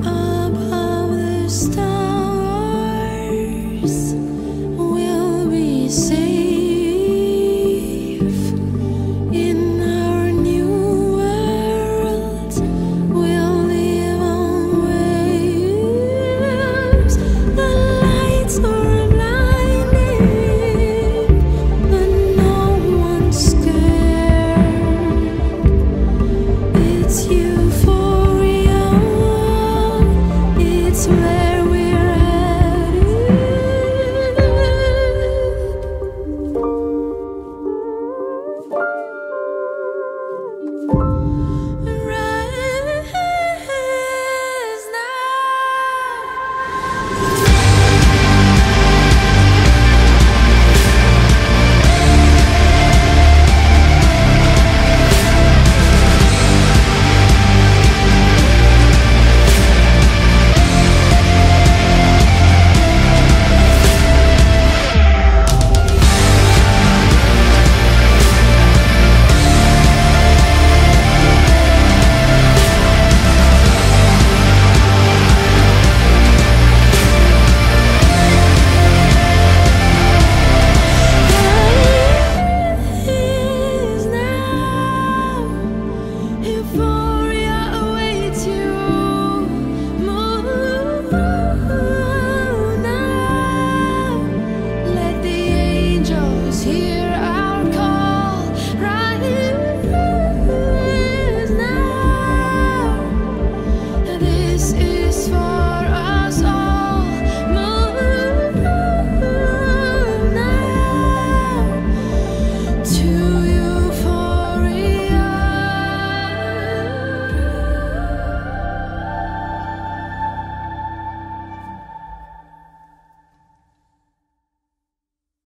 above the stars.